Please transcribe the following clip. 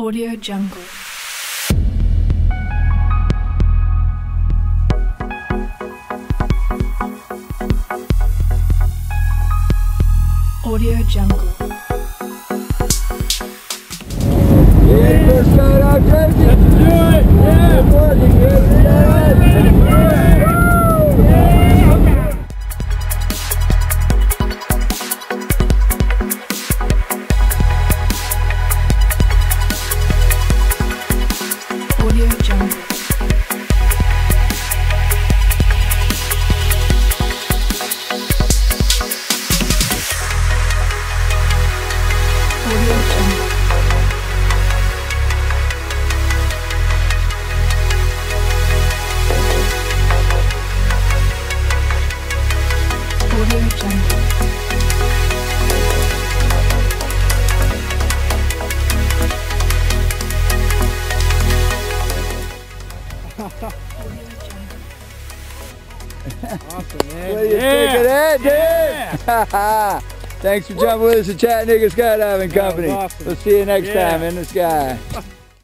Audio Jungle. Audio Jungle. Yeah, Audio Jungle. Awesome, man. Do you of that, dude? Thanks for jumping with us at Chattanooga Skydiving Company. awesome. We'll see you next Yeah. time in the sky.